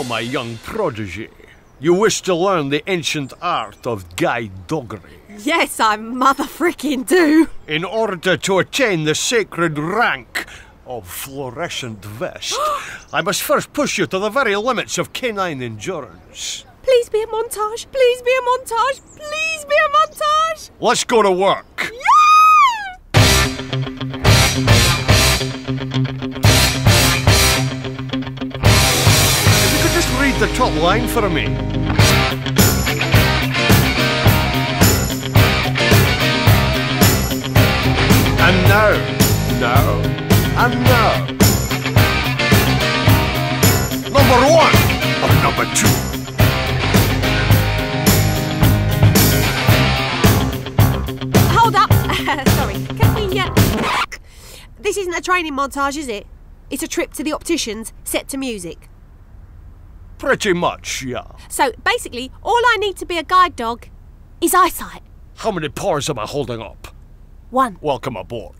So, my young prodigy, you wish to learn the ancient art of guide doggery. Yes, I mother frickin' do. In order to attain the sacred rank of fluorescent vest, I must first push you to the very limits of canine endurance. Please be a montage. Please be a montage. Please be a montage. Let's go to work. The top line for me. And now, now, and now. Number one or number two? Hold up. Sorry. Can we, uh... This isn't a training montage, is it? It's a trip to the opticians set to music. Pretty much, yeah. So basically, all I need to be a guide dog is eyesight. How many paws am I holding up? One. Welcome aboard.